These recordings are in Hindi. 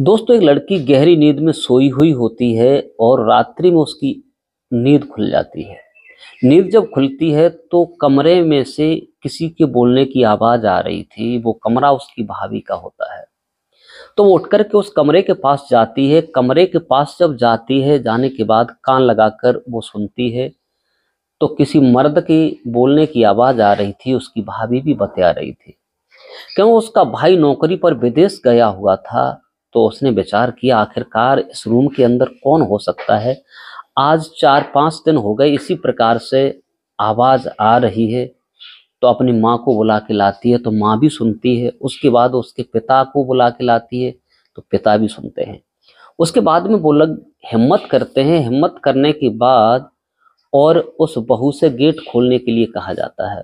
दोस्तों, एक लड़की गहरी नींद में सोई हुई होती है और रात्रि में उसकी नींद खुल जाती है। नींद जब खुलती है तो कमरे में से किसी के बोलने की आवाज़ आ रही थी, वो कमरा उसकी भाभी का होता है। तो वो उठ करके उस कमरे के पास जाती है। कमरे के पास जब जाती है, जाने के बाद कान लगाकर वो सुनती है। तो किसी मर्द की बोलने की आवाज़ आ रही थी, उसकी भाभी भी बता रही थी। क्यों? उसका भाई नौकरी पर विदेश गया हुआ था। तो उसने विचार किया, आखिरकार इस रूम के अंदर कौन हो सकता है? आज चार पाँच दिन हो गए, इसी प्रकार से आवाज़ आ रही है। तो अपनी माँ को बुला के लाती है तो माँ भी सुनती है। उसके बाद उसके पिता को बुला के लाती है तो पिता भी सुनते हैं। उसके बाद में वो लोग हिम्मत करते हैं। हिम्मत करने के बाद और उस बहू से गेट खोलने के लिए कहा जाता है।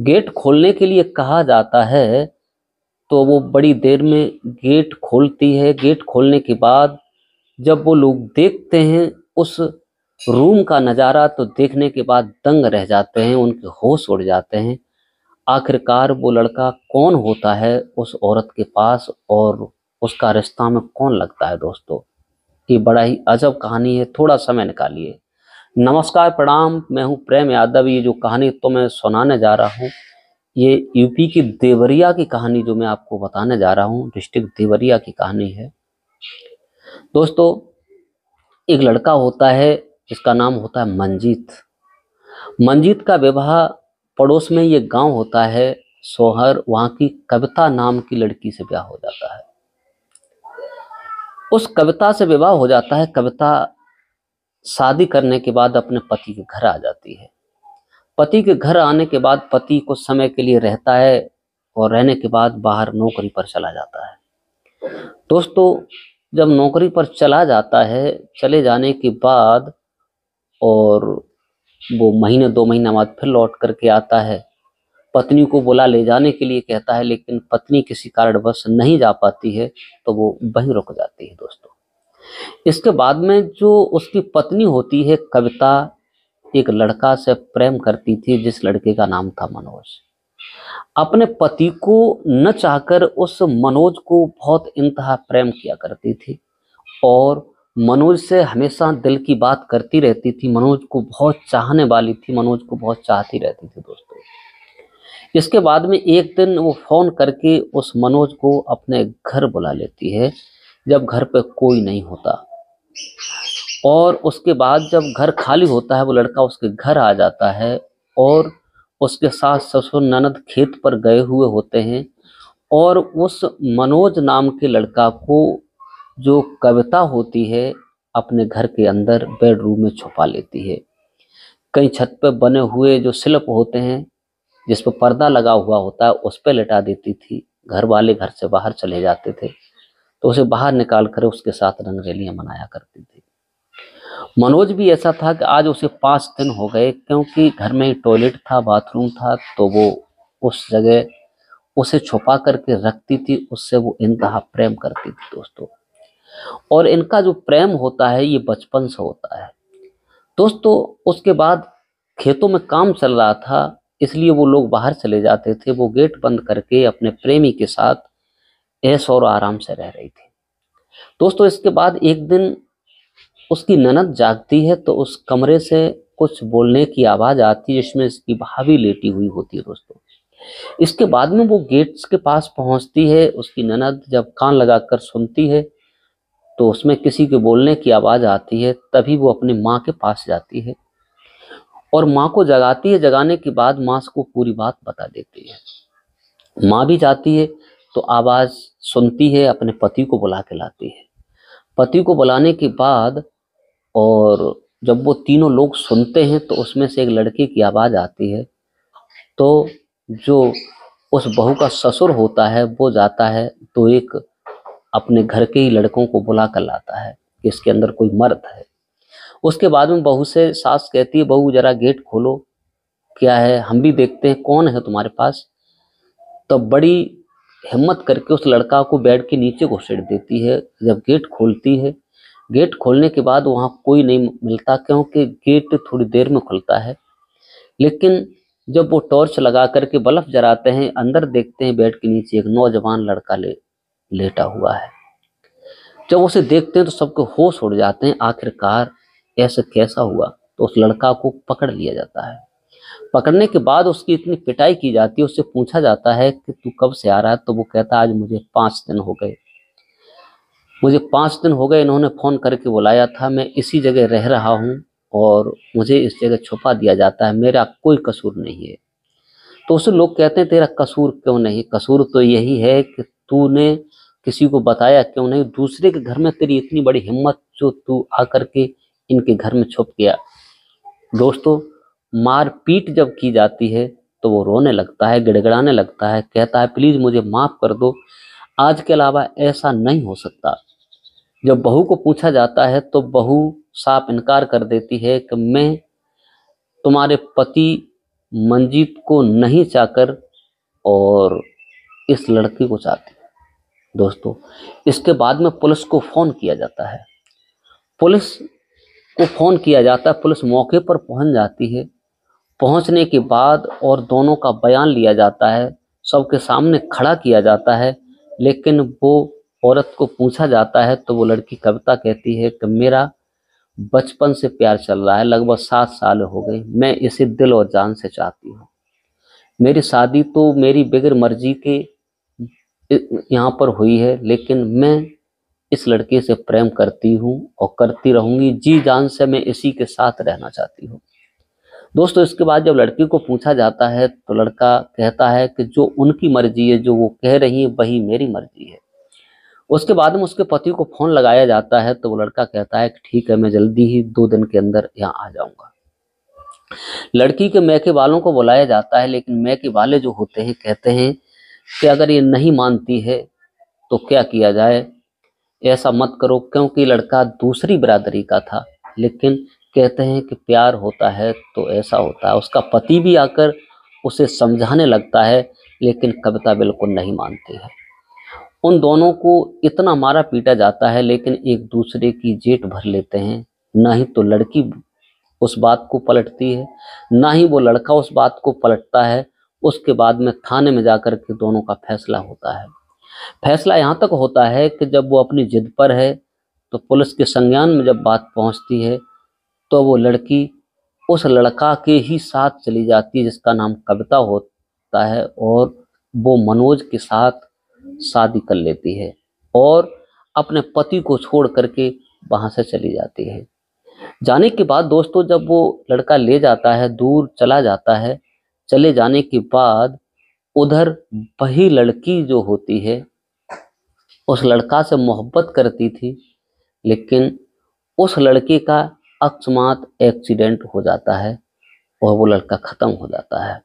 गेट खोलने के लिए कहा जाता है तो वो बड़ी देर में गेट खोलती है। गेट खोलने के बाद जब वो लोग देखते हैं उस रूम का नज़ारा तो देखने के बाद दंग रह जाते हैं, उनके होश उड़ जाते हैं। आखिरकार वो लड़का कौन होता है उस औरत के पास और उसका रिश्ता में कौन लगता है दोस्तों? ये बड़ा ही अजब कहानी है, थोड़ा समय निकालिए। नमस्कार, प्रणाम। मैं हूँ प्रेम यादव। ये जो कहानी तो मैं सुनाने जा रहा हूँ। ये यूपी की देवरिया की कहानी जो मैं आपको बताने जा रहा हूँ, डिस्ट्रिक्ट देवरिया की कहानी है। दोस्तों, एक लड़का होता है, जिसका नाम होता है मंजीत। मंजीत का विवाह पड़ोस में ये गाँव होता है, सोहर, वहाँ की कविता नाम की लड़की से ब्याह हो जाता है। उस कविता से विवाह हो जाता है, कविता शादी करने के बाद अपने पति के घर आ जाती है। पति के घर आने के बाद पति कुछ समय के लिए रहता है और रहने के बाद बाहर नौकरी पर चला जाता है। दोस्तों, जब नौकरी पर चला जाता है, चले जाने के बाद और वो महीने, दो महीने बाद फिर लौट करके आता है, पत्नी को बुला ले जाने के लिए कहता है, लेकिन पत्नी किसी कारणवश नहीं जा पाती है तो वो वहीं रुक जाती है दोस्तों। इसके बाद में जो उसकी पत्नी होती है, कविता एक लड़का से प्रेम करती थी, जिस लड़के का नाम था मनोज। अपने पति को न चाहकर उस मनोज को बहुत इंतहा प्रेम किया करती थी और मनोज से हमेशा दिल की बात करती रहती थी। मनोज को बहुत चाहने वाली थी, मनोज को बहुत चाहती रहती थी दोस्तों। इसके बाद में एक दिन वो फ़ोन करके उस मनोज को अपने घर बुला लेती है, जब घर पे कोई नहीं होता। और उसके बाद जब घर खाली होता है, वो लड़का उसके घर आ जाता है और उसके साथ ससुर ननद खेत पर गए हुए होते हैं और उस मनोज नाम के लड़का को जो कविता होती है, अपने घर के अंदर बेडरूम में छुपा लेती है। कई छत पर बने हुए जो शिल्प होते हैं, जिस पर पर्दा लगा हुआ होता है, उस पर लेटा देती थी। घर वाले घर से बाहर चले जाते थे तो उसे बाहर निकाल कर उसके साथ रंगरेलियाँ मनाया करती थी। मनोज भी ऐसा था कि आज उसे पाँच दिन हो गए, क्योंकि घर में टॉयलेट था बाथरूम था तो वो उस जगह उसे छुपा करके रखती थी, उससे वो इंतहा प्रेम करती थी दोस्तों। और इनका जो प्रेम होता है, ये बचपन से होता है। दोस्तों, उसके बाद खेतों में काम चल रहा था, इसलिए वो लोग बाहर चले जाते थे, वो गेट बंद करके अपने प्रेमी के साथ ऐश और आराम से रह रही थी। दोस्तों, इसके बाद एक दिन उसकी ननद जागती है तो उस कमरे से कुछ बोलने की आवाज़ आती है जिसमें इसकी भाभी लेटी हुई होती है दोस्तों इसके बाद में वो गेट्स के पास पहुँचती है, उसकी ननद जब कान लगाकर सुनती है तो उसमें किसी के बोलने की आवाज़ आती है, तभी वो अपनी माँ के पास जाती है और माँ को जगाती है। जगाने के बाद माँ को पूरी बात बता देती है। माँ भी जाती है तो आवाज़ सुनती है, अपने पति को बुला के लाती है। पति को बुलाने के बाद और जब वो तीनों लोग सुनते हैं तो उसमें से एक लड़के की आवाज़ आती है। तो जो उस बहू का ससुर होता है, वो जाता है तो एक अपने घर के ही लड़कों को बुला कर लाता है कि इसके अंदर कोई मर्द है। उसके बाद में बहू से सास कहती है, बहू, जरा गेट खोलो। क्या है? हम भी देखते हैं, कौन है तुम्हारे पास? तो बड़ी हिम्मत करके उस लड़का को बेड के नीचे घुसेड़ देती है। जब गेट खोलती है गेट खोलने के बाद वहाँ कोई नहीं मिलता क्योंकि गेट थोड़ी देर में खुलता है। लेकिन जब वो टॉर्च लगा करके बल्ब जलाते हैं, अंदर देखते हैं बेड के नीचे एक नौजवान लड़का ले, लेटा हुआ है। जब उसे देखते हैं तो सबके होश उड़ जाते हैं, आखिरकार ऐसे कैसा हुआ? तो उस लड़का को पकड़ लिया जाता है। पकड़ने के बाद उसकी इतनी पिटाई की जाती है, उससे पूछा जाता है कि तू कब से आ रहा है? तो वो कहता है, आज मुझे पाँच दिन हो गए। मुझे पाँच दिन हो गए इन्होंने फ़ोन करके बुलाया था, मैं इसी जगह रह रहा हूँ और मुझे इस जगह छुपा दिया जाता है, मेरा कोई कसूर नहीं है। तो उसे लोग कहते हैं, तेरा कसूर क्यों नहीं? कसूर तो यही है कि तूने किसी को बताया क्यों नहीं? दूसरे के घर में तेरी इतनी बड़ी हिम्मत, जो तू आकर के इनके घर में छुप गया। दोस्तों मार पीट जब की जाती है तो वो रोने लगता है, गिड़गिड़ाने लगता है, कहता है, प्लीज़ मुझे माफ़ कर दो। आज के अलावा ऐसा नहीं हो सकता। जब बहू को पूछा जाता है तो बहू साफ़ इनकार कर देती है कि मैं तुम्हारे पति मंजीत को नहीं चाहकर और इस लड़की को चाहती दोस्तों, इसके बाद में पुलिस को फ़ोन किया जाता है। पुलिस को फ़ोन किया जाता है, पुलिस मौके पर पहुँच जाती है। पहुँचने के बाद और दोनों का बयान लिया जाता है। सबके सामने खड़ा किया जाता है, लेकिन वो औरत को पूछा जाता है तो वो लड़की कविता कहती है कि मेरा बचपन से प्यार चल रहा है, लगभग सात साल हो गए, मैं इसे दिल और जान से चाहती हूँ। मेरी शादी तो मेरी बगैर मर्ज़ी के यहाँ पर हुई है, लेकिन मैं इस लड़के से प्रेम करती हूँ और करती रहूँगी। जी जान से मैं इसी के साथ रहना चाहती हूँ। दोस्तों, इसके बाद जब लड़की को पूछा जाता है तो लड़का कहता है कि जो उनकी मर्ज़ी है, जो वो कह रही है, वही मेरी मर्ज़ी है। उसके बाद में उसके पति को फ़ोन लगाया जाता है तो वो लड़का कहता है कि ठीक है, मैं जल्दी ही दो दिन के अंदर यहाँ आ जाऊँगा। लड़की के मैके वालों को बुलाया जाता है, लेकिन मैके वाले जो होते हैं, कहते हैं कि अगर ये नहीं मानती है तो क्या किया जाए? ऐसा मत करो, क्योंकि लड़का दूसरी बिरादरी का था, लेकिन कहते हैं कि प्यार होता है तो ऐसा होता है। उसका पति भी आकर उसे समझाने लगता है, लेकिन कविता बिल्कुल नहीं मानती है। उन दोनों को इतना मारा पीटा जाता है, लेकिन एक दूसरे की जेट भर लेते हैं। ना ही तो लड़की उस बात को पलटती है, ना ही वो लड़का उस बात को पलटता है। उसके बाद में थाने में जाकर के दोनों का फैसला होता है। फैसला यहाँ तक होता है कि जब वो अपनी जिद पर है तो पुलिस के संज्ञान में जब बात पहुँचती है तो वो लड़की उस लड़का के ही साथ चली जाती है, जिसका नाम कविता होता है, और वो मनोज के साथ शादी कर लेती है और अपने पति को छोड़ करके वहाँ से चली जाती है। जाने के बाद दोस्तों, जब वो लड़का ले जाता है, दूर चला जाता है, चले जाने के बाद उधर वही लड़की जो होती है, उस लड़का से मोहब्बत करती थी, लेकिन उस लड़के का अकस्मात एक्सीडेंट हो जाता है और वो लड़का ख़त्म हो जाता है।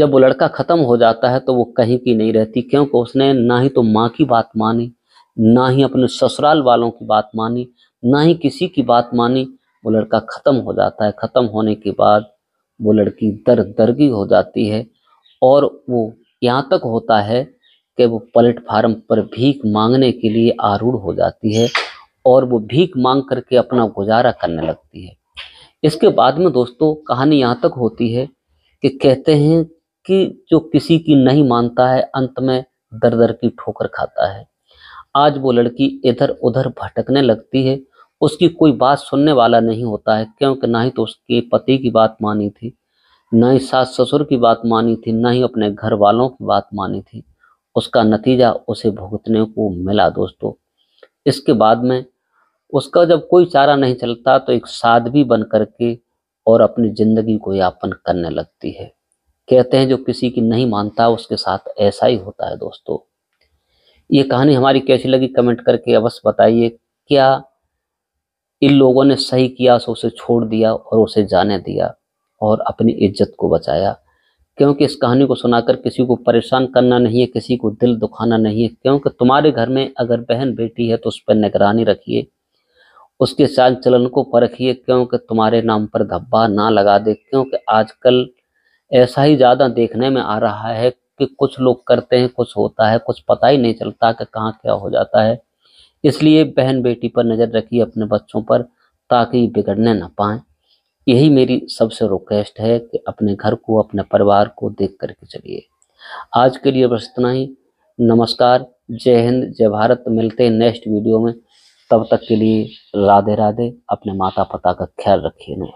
जब वो लड़का ख़त्म हो जाता है तो वो कहीं की नहीं रहती, क्योंकि उसने ना ही तो माँ की बात मानी, ना ही अपने ससुराल वालों की बात मानी, ना ही किसी की बात मानी। वो लड़का ख़त्म हो जाता है। ख़त्म होने के बाद वो लड़की दर दरगी हो जाती है और वो यहाँ तक होता है कि वो प्लेटफार्म पर भीख मांगने के लिए आरूढ़ हो जाती है और वो भीख मांग करके अपना गुजारा करने लगती है। इसके बाद में दोस्तों कहानी यहाँ तक होती है कि कहते हैं कि जो किसी की नहीं मानता है, अंत में दर दर की ठोकर खाता है। आज वो लड़की इधर उधर भटकने लगती है। उसकी कोई बात सुनने वाला नहीं होता है, क्योंकि ना ही तो उसके पति की बात मानी थी, ना ही सास ससुर की बात मानी थी, ना ही अपने घर वालों की बात मानी थी। उसका नतीजा उसे भुगतने को मिला दोस्तों। इसके बाद में उसका जब कोई चारा नहीं चलता तो एक साध्वी बन करके और अपनी ज़िंदगी को यापन करने लगती है। कहते हैं, जो किसी की नहीं मानता, उसके साथ ऐसा ही होता है दोस्तों। ये कहानी हमारी कैसी लगी कमेंट करके अवश्य बताइए। क्या इन लोगों ने सही किया सो उसे छोड़ दिया और उसे जाने दिया और अपनी इज़्ज़त को बचाया? क्योंकि इस कहानी को सुनाकर किसी को परेशान करना नहीं है, किसी को दिल दुखाना नहीं है, क्योंकि तुम्हारे घर में अगर बहन बेटी है तो उस पर निगरानी रखिए, उसके चाल चलन को परखिए, क्योंकि तुम्हारे नाम पर धब्बा ना लगा दे, क्योंकि आजकल ऐसा ही ज़्यादा देखने में आ रहा है कि कुछ लोग करते हैं, कुछ होता है, कुछ पता ही नहीं चलता कि कहाँ क्या हो जाता है। इसलिए बहन बेटी पर नज़र रखिए अपने बच्चों पर ताकि बिगड़ने ना पाए। यही मेरी सबसे रिक्वेस्ट है कि अपने घर को, अपने परिवार को देख करके चलिए। आज के लिए बस इतना ही। नमस्कार। जय हिंद, जय भारत। मिलते हैं नेक्स्ट वीडियो में। तब तक के लिए राधे राधे अपने माता पिता का ख्याल रखिए।